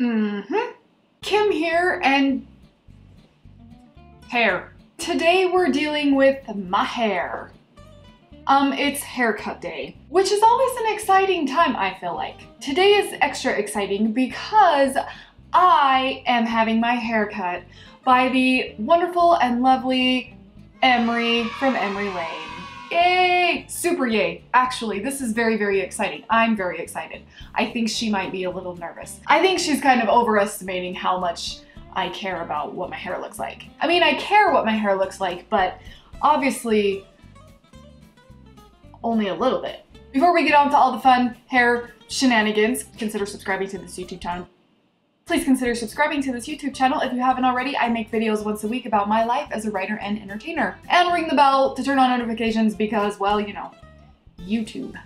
Mm-hmm. Kim here and hair. Today we're dealing with my hair. Um, it's haircut day, which is always an exciting time, I feel like. Today is extra exciting because I am having my haircut by the wonderful and lovely Emmarie from Emmarie Lane. Yay! Super yay. Actually, this is very, very exciting. I'm very excited. I think she might be a little nervous. I think she's kind of overestimating how much I care about what my hair looks like. I mean, I care what my hair looks like, but obviously only a little bit. Before we get on to all the fun hair shenanigans, consider subscribing to this YouTube channel. Please consider subscribing to this YouTube channel if you haven't already. I make videos once a week about my life as a writer and entertainer. And ring the bell to turn on notifications because, well, you know, YouTube.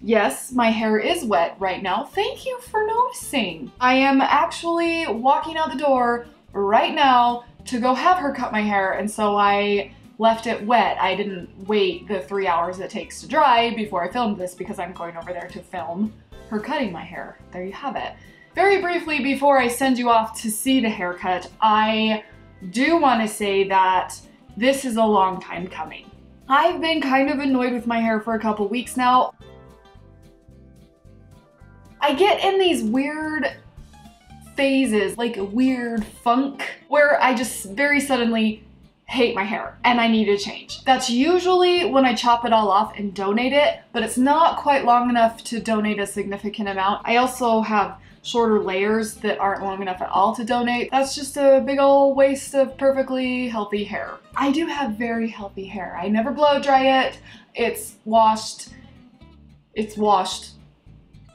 Yes, my hair is wet right now. Thank you for noticing. I am actually walking out the door right now to go have her cut my hair and so I left it wet. I didn't wait the three hours it takes to dry before I filmed this because I'm going over there to film her cutting my hair. There you have it. Very briefly, before I send you off to see the haircut, I do want to say that this is a long time coming. I've been kind of annoyed with my hair for a couple weeks now. I get in these weird phases, like a weird funk, where I just very suddenly hate my hair and I need a change. That's usually when I chop it all off and donate it, but it's not quite long enough to donate a significant amount. I also have shorter layers that aren't long enough at all to donate, that's just a big old waste of perfectly healthy hair. I do have very healthy hair. I never blow dry it. It's washed. It's washed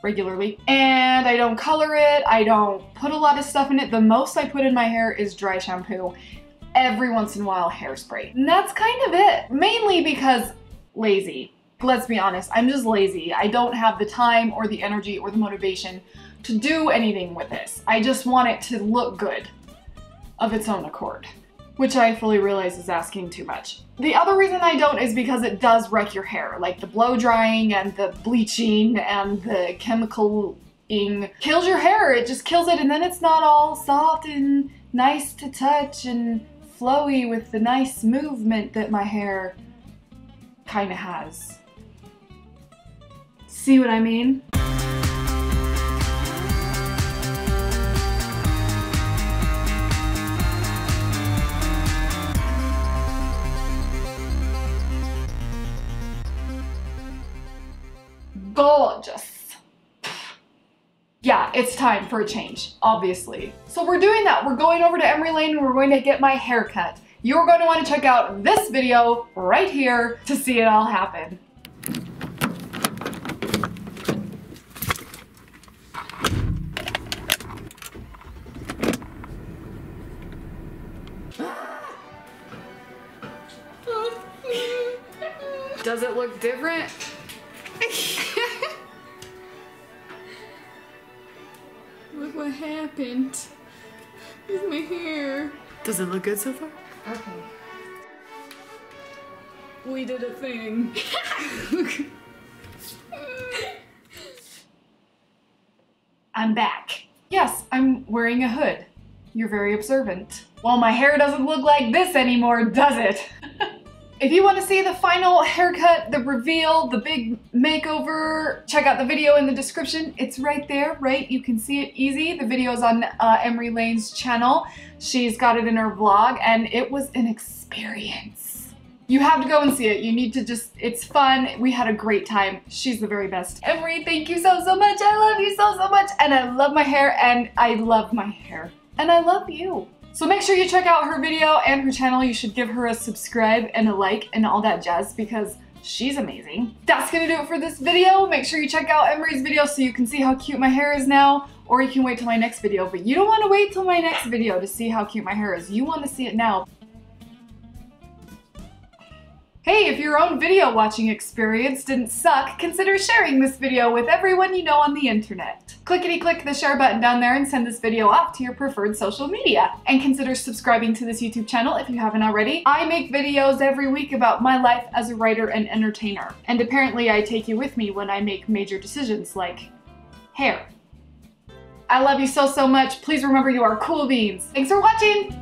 regularly. And I don't color it. I don't put a lot of stuff in it. The most I put in my hair is dry shampoo. Every once in a while hairspray. And that's kind of it. Mainly because lazy. Let's be honest, I'm just lazy. I don't have the time or the energy or the motivation to do anything with this. I just want it to look good of its own accord, which I fully realize is asking too much. The other reason I don't is because it does wreck your hair, like the blow drying and the bleaching and the chemical kills your hair. It just kills it and then it's not all soft and nice to touch and flowy with the nice movement that my hair kind of has. See what I mean? Gorgeous. Yeah, it's time for a change, obviously. So we're doing that. We're going over to Emmarie Lane and we're going to get my hair cut. You're going to want to check out this video right here to see it all happen. Does it look different? What happened with my hair. Does it look good so far? Okay. We did a thing. I'm back. Yes, I'm wearing a hood. You're very observant. Well, my hair doesn't look like this anymore, does it? If you want to see the final haircut, the reveal, the big makeover, check out the video in the description. It's right there, right? You can see it easy. The video is on uh, Emmarie Lane's channel. She's got it in her vlog and it was an experience. You have to go and see it. You need to just, it's fun. We had a great time. She's the very best. Emmarie, thank you so, so much. I love you so, so much. And I love my hair and I love my hair. And I love you. So make sure you check out her video and her channel. You should give her a subscribe and a like and all that jazz because she's amazing. That's gonna do it for this video. Make sure you check out Emmarie's video so you can see how cute my hair is now or you can wait till my next video. But you don't wanna wait till my next video to see how cute my hair is. You wanna see it now. Hey, if your own video watching experience didn't suck, consider sharing this video with everyone you know on the internet. Clickety click the share button down there and send this video off to your preferred social media. And consider subscribing to this YouTube channel if you haven't already. I make videos every week about my life as a writer and entertainer. And apparently I take you with me when I make major decisions like hair. I love you so, so much. Please remember you are cool beans. Thanks for watching.